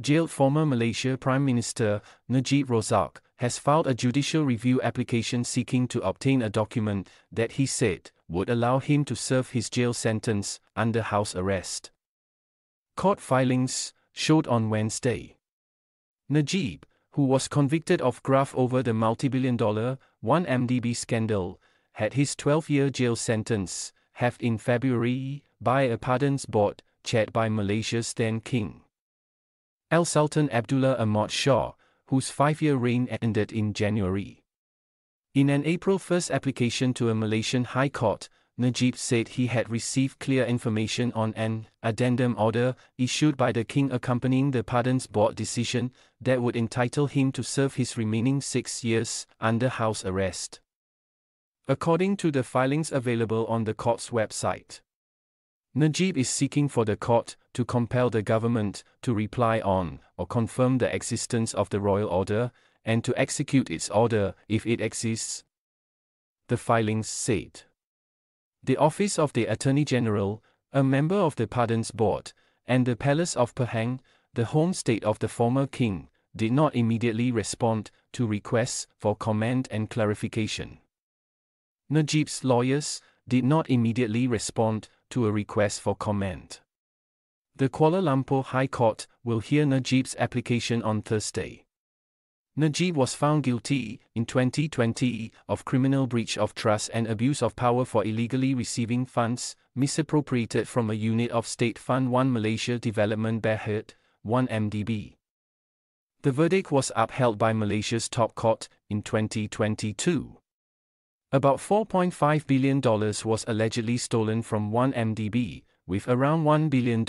jailed former Malaysia Prime Minister Najib Razak has filed a judicial review application seeking to obtain a document that he said would allow him to serve his jail sentence under house arrest. Court filings showed on Wednesday. Najib, who was convicted of graft over the multi-billion dollar 1MDB scandal, had his 12-year jail sentence halved in February by a pardons board chaired by Malaysia's then king. Al Sultan Abdullah Ahmad Shah, whose five-year reign ended in January. In an April 1 application to a Malaysian High Court, Najib said he had received clear information on an addendum order issued by the king accompanying the Pardons Board decision that would entitle him to serve his remaining six years under house arrest. According to the filings available on the court's website, Najib is seeking for the court to compel the government to reply on or confirm the existence of the royal order and to execute its order if it exists. The filings said. The Office of the Attorney General, a member of the Pardons Board, and the Palace of Pahang, the home state of the former king, did not immediately respond to requests for comment and clarification. Najib's lawyers did not immediately respond to a request for comment. The Kuala Lumpur High Court will hear Najib's application on Thursday. Najib was found guilty, in 2020, of criminal breach of trust and abuse of power for illegally receiving funds, misappropriated from a unit of State Fund 1 Malaysia Development Berhad, 1MDB. The verdict was upheld by Malaysia's top court in 2022. About $4.5 billion was allegedly stolen from 1MDB, with around $1 billion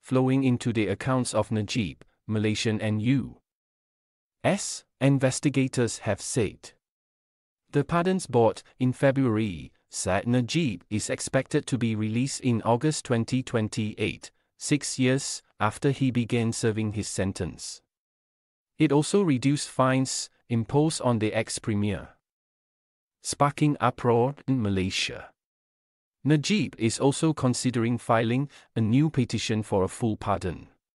flowing into the accounts of Najib, Malaysian and U. S. investigators have said. The Pardons Board, in February, said Najib is expected to be released in August 2028, six years after he began serving his sentence. It also reduced fines imposed on the ex-premier. Sparking uproar in Malaysia. Najib is also considering filing a new petition for a full pardon.